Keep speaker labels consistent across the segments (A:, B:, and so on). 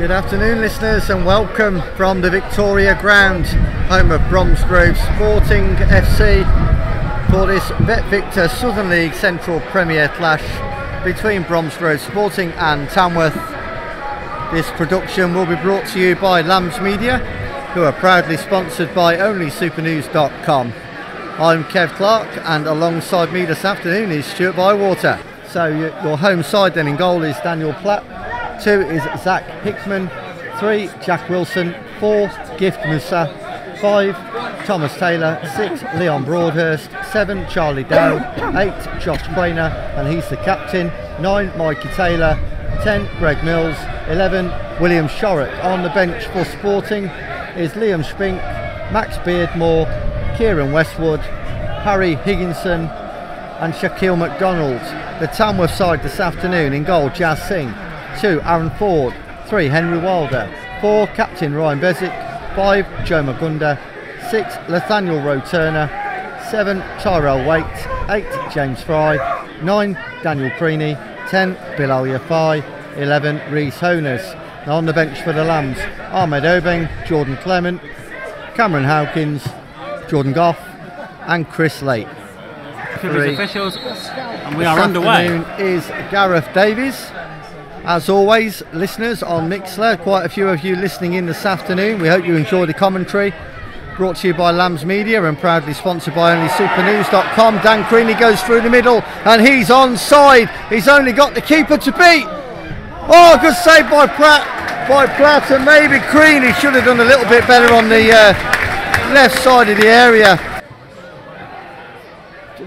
A: Good afternoon, listeners, and welcome from the Victoria Ground, home of Bromsgrove Sporting FC, for this Bet Victor Southern League Central Premier clash between Bromsgrove Sporting and Tamworth. This production will be brought to you by Lambs Media, who are proudly sponsored by OnlySuperNews.com. I'm Kev Clark, and alongside me this afternoon is Stuart Bywater. So your home side then in goal is Daniel Platt, two is Zach Hickman, three Jack Wilson, four Gift Musa, five Thomas Taylor, six Leon Broadhurst, seven Charlie Dowd, eight Josh Quainer, and he's the captain, nine Mikey Taylor, ten Greg Mills, eleven William Shorrock. On the bench for Sporting is Liam Spink, Max Beardmore, Kieran Westwood, Harry Higginson, and Shaquille McDonald. The Tamworth side this afternoon in goal, Jazz Singh. Two, Aaron Ford. Three, Henry Wilder. Four, Captain Ryan Bezic. Five, Joe Magunda. Six, Nathaniel Rowe Turner. Seven, Tyrell Waite. Eight, James Fry. Nine, Daniel Creaney. Ten, Bilal Yafai. Eleven, Reese Honers. Now on the bench for the Lambs, Ahmed Obeng, Jordan Clement, Cameron Hawkins, Jordan Goff, and Chris Lake.
B: Three officials, and we
A: This
B: are underway.
A: is Gareth Davies. As always, listeners on Mixlr, quite a few of you listening in this afternoon. We hope you enjoy the commentary. Brought to you by Lambs Media and proudly sponsored by OnlySuperNews.com. Dan Creaney goes through the middle and he's on side. He's only got the keeper to beat. Oh, good save by Pratt, by Platt, and maybe Creaney should have done a little bit better on the uh, left side of the area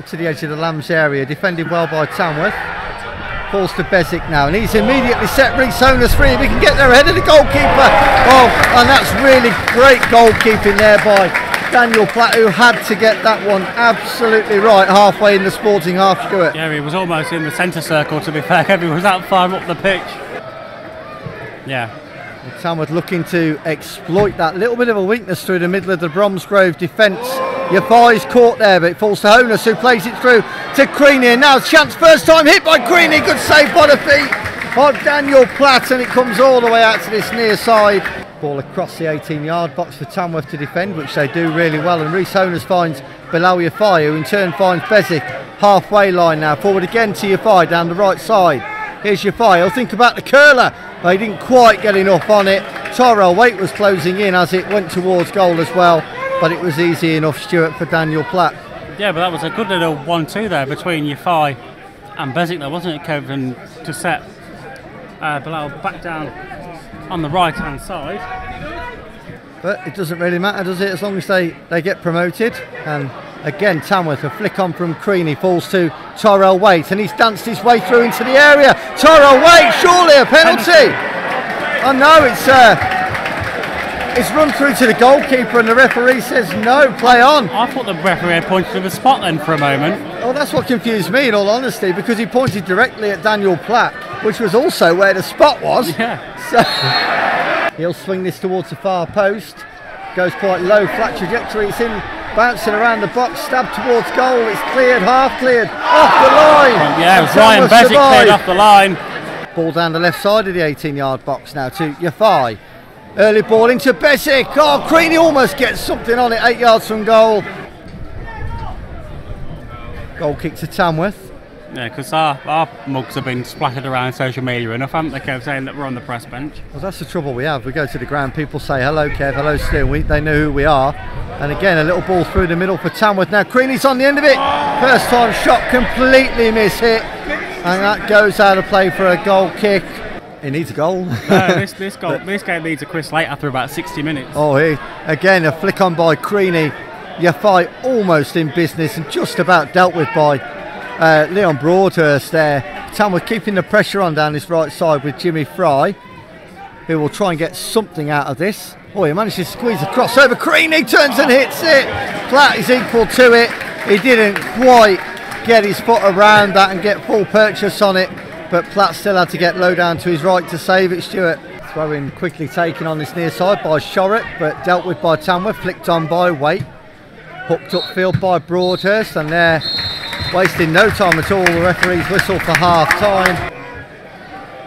A: to the edge of the Lambs area, defended well by Tamworth. Falls to Bezic now, and he's immediately set Honers free. If he can get there ahead of the goalkeeper. Oh, and that's really great goalkeeping there by Daniel Platt, who had to get that one absolutely right halfway in the sporting half, Stuart.
B: Yeah, he was almost in the centre circle. To be fair, he was that far up the pitch. Yeah,
A: Tamworth looking to exploit that little bit of a weakness through the middle of the Bromsgrove defence. Yafai's caught there, but it falls to Honus, who plays it through to Creaney. And now chance, first time hit by Creaney. Good save by the feet of Daniel Platt, and it comes all the way out to this near side. Ball across the 18 yard box for Tamworth to defend, which they do really well. And Reese Honus finds Bilal Yafai, who in turn finds Bezic halfway line now. Forward again to Yafai down the right side. Here's Yafai. He'll think about the curler. They didn't quite get enough on it. Tyrell Waite was closing in as it went towards goal as well, but it was easy enough, Stuart, for Daniel Platt.
B: yeah, but that was a good little one-two there between Yafai and Bezic, there wasn't it, Kevin, to set uh, Bilal back down on the right-hand side.
A: But it doesn't really matter, does it? As long as they, they get promoted. And again, Tamworth, a flick on from Creaney falls to Tyrell Waite, and he's danced his way through into the area. Tyrell Waite, surely a penalty. Oh no, it's uh, it's run through to the goalkeeper, and the referee says no, play on.
B: I thought the referee had pointed to the spot then for a moment.
A: Well, that's what confused me, in all honesty, because he pointed directly at Daniel Platt, which was also where the spot was.
B: Yeah.
A: So he'll swing this towards the far post. Goes quite low, flat trajectory. It's in, bouncing around the box, stabbed towards goal. It's cleared, half cleared, off the line.
B: Yeah, it was Ryan Bezic cleared off the line.
A: Ball down the left side of the 18-yard box now to Yafai. Early ball into Besic. Oh, Creaney almost gets something on it, eight yards from goal. Goal kick to Tamworth.
B: Yeah, because our, our mugs have been splattered around social media enough, haven't they, Kev, saying that we're on the press bench.
A: Well, that's the trouble we have. We go to the ground, people say hello, Kev, hello, Stu. We, they know who we are. And again, a little ball through the middle for Tamworth. Now, Creaney's on the end of it. First time shot, completely miss hit. And that goes out of play for a goal kick. He needs a goal.
B: Uh, this, this, goal, this game needs a Chris Lake after about 60 minutes.
A: oh, he, again, a flick on by Creaney. Yafai almost in business and just about dealt with by uh, Leon Broadhurst there. Tamworth keeping the pressure on down this right side with Jimmy Fry, who will try and get something out of this. Oh, he managed to squeeze a cross over. Creaney turns and hits it. Platt is equal to it. He didn't quite get his foot around that and get full purchase on it, but Platt still had to get low down to his right to save it, Stuart. Throwing quickly taken on this near side by Shorrock, but dealt with by Tamworth, flicked on by Waite. Hooked upfield by Broadhurst, and there, wasting no time at all, the referee's whistle for half time.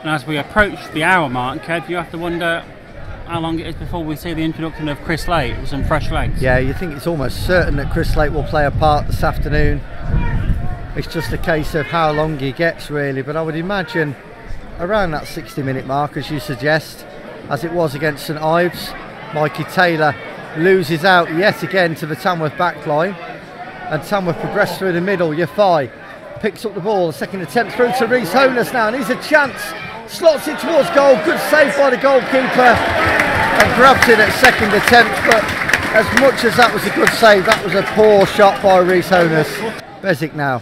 B: And as we approach the hour mark, Kev, you have to wonder how long it is before we see the introduction of Chris Lake with some fresh legs.
A: Yeah, you think it's almost certain that Chris Lake will play a part this afternoon. It's just a case of how long he gets, really. But I would imagine around that 60 minute mark, as you suggest, as it was against St Ives. Mikey Taylor loses out yet again to the Tamworth back line. And Tamworth progress through the middle. Yafai picks up the ball. Second attempt through to Reese Honus now. And he's a chance. Slots it towards goal. Good save by the goalkeeper. And grabs it at second attempt. But as much as that was a good save, that was a poor shot by Reese Honus. Bezic now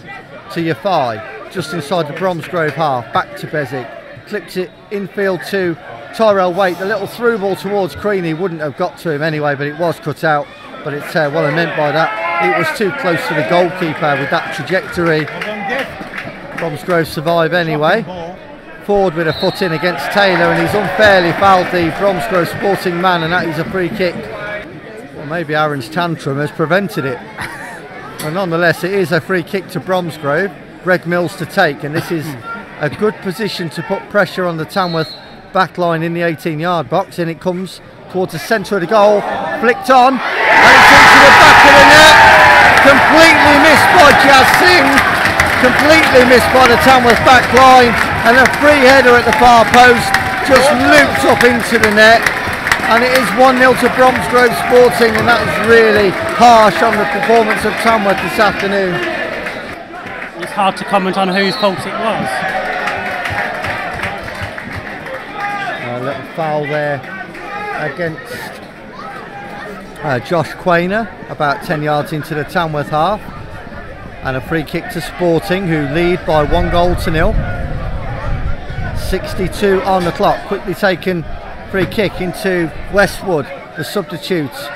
A: to Yafai. Just inside the Bromsgrove half. Back to Bezic. clipped it infield to Tyrell Waite. The little through ball towards Creaney wouldn't have got to him anyway, but it was cut out. But it's uh, what I meant by that. It was too close to the goalkeeper with that trajectory. Bromsgrove survive anyway. Forward with a foot in against Taylor, and he's unfairly fouled the Bromsgrove sporting man, and that is a free kick. Well, maybe Aaron's tantrum has prevented it. nonetheless, it is a free kick to Bromsgrove. Greg Mills to take, and this is a good position to put pressure on the Tamworth back line in the 18 yard box. And it comes towards the centre of the goal, flicked on, and it's into the back of the net. Completely missed by Jazz Singh, completely missed by the Tamworth back line, and a free header at the far post just looped up into the net. And it is 1 0 to Bromsgrove Sporting, and that is really harsh on the performance of Tamworth this afternoon.
B: It's hard to comment on whose fault it was.
A: A little foul there against uh, Josh Quainer, about 10 yards into the Tamworth half. And a free kick to Sporting, who lead by one goal to nil. 62 on the clock. Quickly taken free kick into Westwood, the substitutes,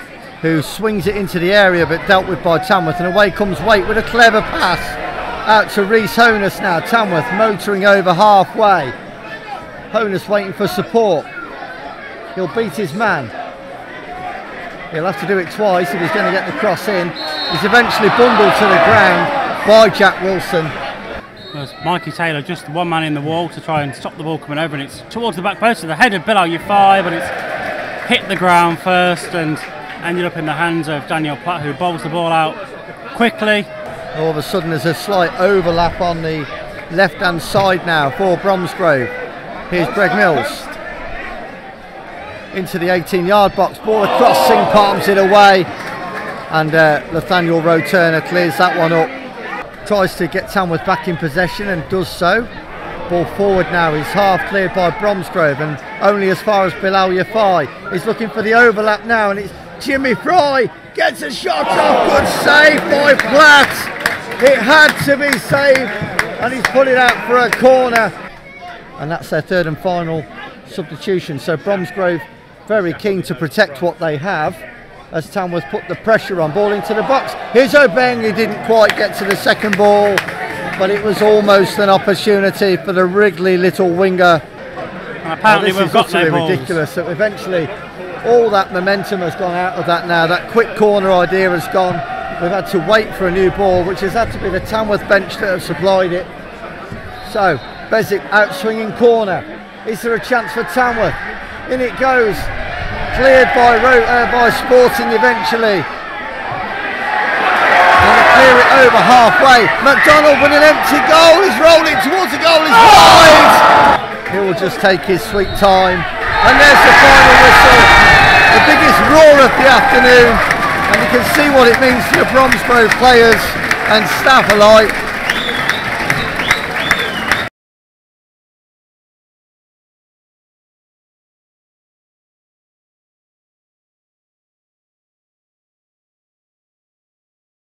A: who swings it into the area but dealt with by Tamworth. And away comes Waite with a clever pass out to Reese Honus now. Tamworth motoring over halfway. Honus waiting for support. He'll beat his man. He'll have to do it twice if he's going to get the cross in. He's eventually bundled to the ground by Jack Wilson.
B: There's Mikey Taylor, just one man in the wall to try and stop the ball coming over, and it's towards the back post. So the head of Bilal Yafai, but it's hit the ground first and ended up in the hands of Daniel Platt, who bowls the ball out quickly.
A: All of a sudden, there's a slight overlap on the left hand side now for Bromsgrove. Here's Greg Mills into the 18 yard box. Ball across, Singh palms it away, and uh, Nathaniel Rowe Turner clears that one up. Tries to get Tamworth back in possession and does so. Ball forward now is half cleared by Bromsgrove and only as far as Bilal Yafai. He's looking for the overlap now, and it's Jimmy Fry gets a shot off. Good save by Platt. It had to be saved, and he's put it out for a corner. And that's their third and final substitution. So Bromsgrove very keen to protect what they have as Tamworth put the pressure on. Ball into the box. Here's Obeng, he didn't quite get to the second ball, but it was almost an opportunity for the wriggly little winger.
B: And apparently
A: Now,
B: we've got no balls.
A: ridiculous that eventually all that momentum has gone out of that now. That quick corner idea has gone. We've had to wait for a new ball, which has had to be the Tamworth bench that have supplied it. So, Bezic out swinging corner. Is there a chance for Tamworth? In it goes. Cleared by Ro- uh, by Sporting eventually. And clear it over halfway. McDonald with an empty goal. He's rolling towards the goal. He's wide. He will just take his sweet time. And there's the final whistle. The biggest roar of the afternoon. And you can see what it means to the Bromsgrove players and staff alike.